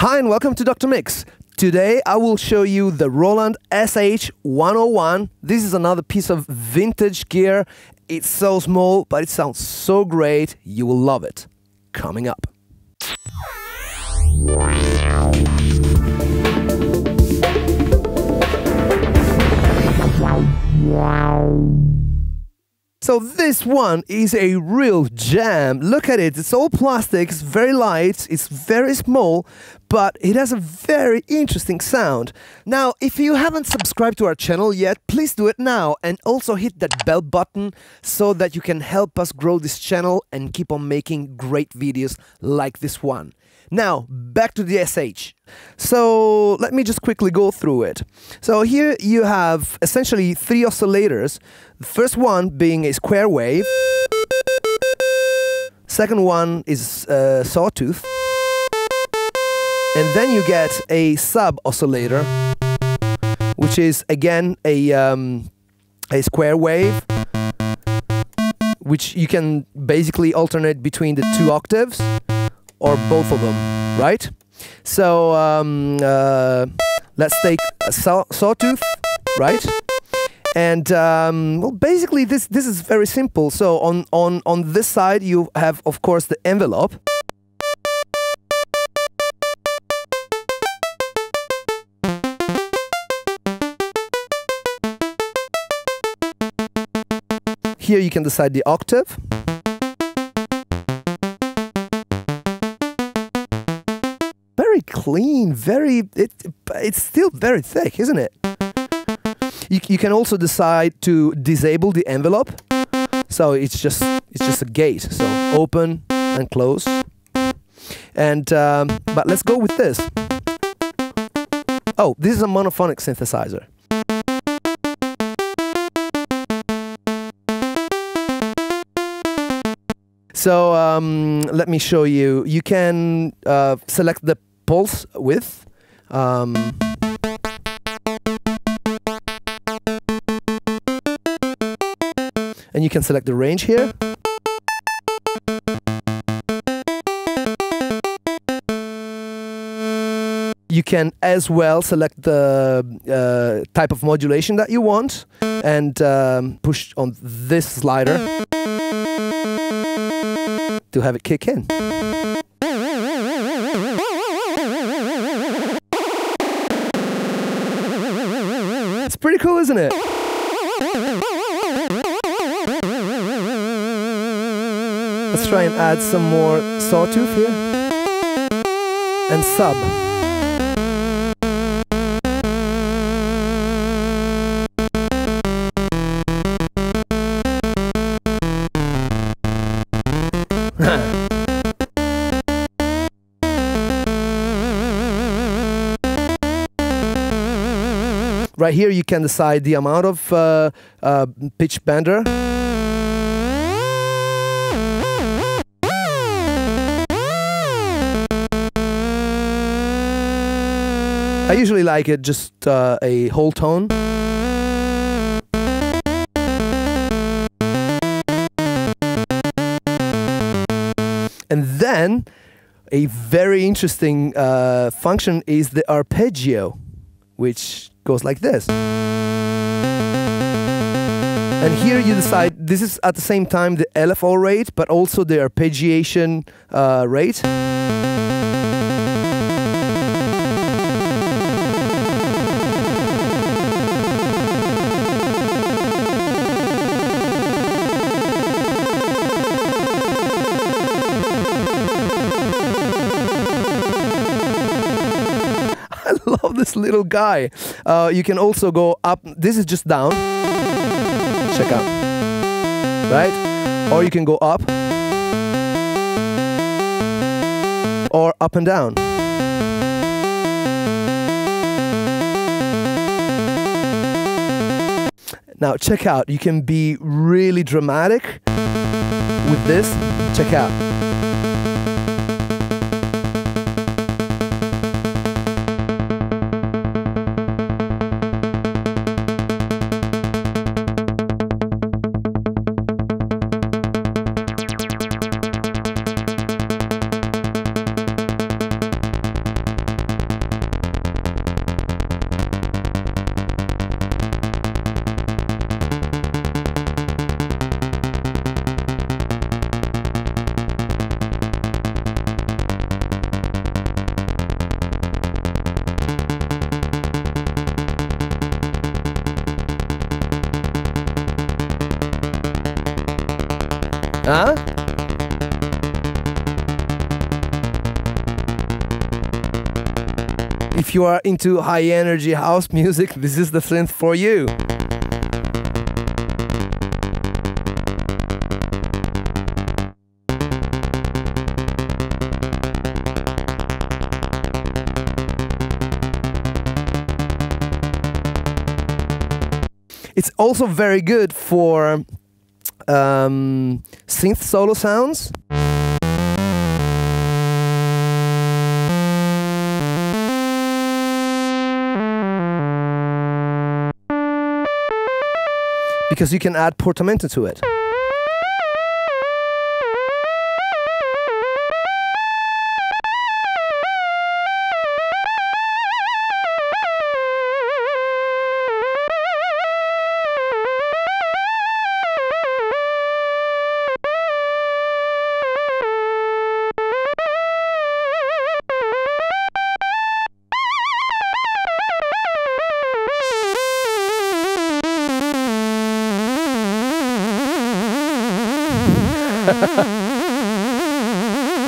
Hi and welcome to Dr. Mix. Today I will show you the Roland SH101. This is another piece of vintage gear. It's so small, but it sounds so great. You will love it. Coming up. So this one is a real gem. Look at it. It's all plastic. It's very light. It's very small, but it has a very interesting sound. Now, if you haven't subscribed to our channel yet, please do it now and also hit that bell button so that you can help us grow this channel and keep on making great videos like this one. Now, back to the SH. So let me just quickly go through it. So here you have essentially three oscillators. The first one being a square wave. Second one is a sawtooth. And then you get a sub oscillator, which is again a, um, a square wave, which you can basically alternate between the two octaves or both of them, right? So um, uh, let's take a saw sawtooth, right? And um, well, basically this this is very simple. So on on on this side you have of course the envelope. Here you can decide the octave. very clean, very it it's still very thick, isn't it? You, you can also decide to disable the envelope. So it's just it's just a gate. So open and close. And um, but let's go with this. Oh, this is a monophonic synthesizer. So um, let me show you. You can uh, select the pulse width. Um, and you can select the range here. You can as well select the uh, type of modulation that you want and um, push on this slider to have it kick in. It's pretty cool, isn't it? Let's try and add some more sawtooth here. And sub. Right here you can decide the amount of uh, uh, pitch bender. I usually like it just uh, a whole tone. And then a very interesting uh, function is the arpeggio, which goes like this. And here you decide, this is at the same time the LFO rate, but also the arpeggiation uh, rate. I love this little guy. Uh, you can also go up. This is just down. Check out. Right? Or you can go up. Or up and down. Now, check out. You can be really dramatic with this. Check out. Huh? If you are into high energy house music, this is the synth for you. It's also very good for um, synth solo sounds. Because you can add portamento to it.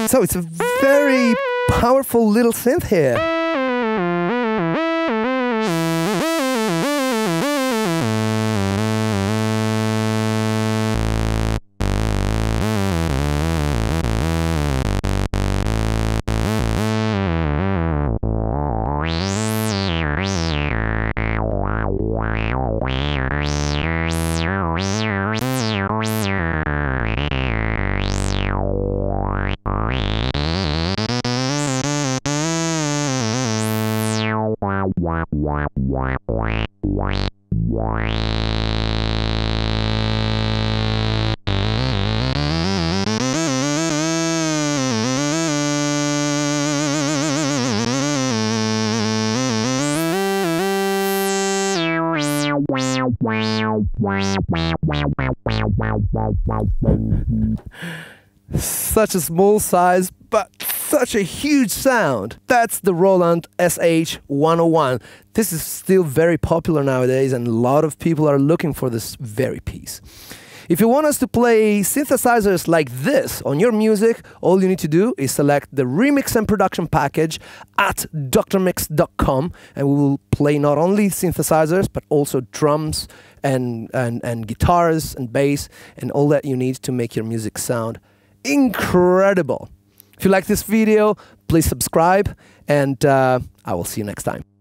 So it's a very powerful little synth here. Such a small size, but such a huge sound. That's the Roland SH101. This is still very popular nowadays, and a lot of people are looking for this very piece. If you want us to play synthesizers like this on your music, all you need to do is select the remix and production package at drmix.com and we will play not only synthesizers but also drums and, and, and guitars and bass and all that you need to make your music sound incredible. If you like this video, please subscribe and uh, I will see you next time.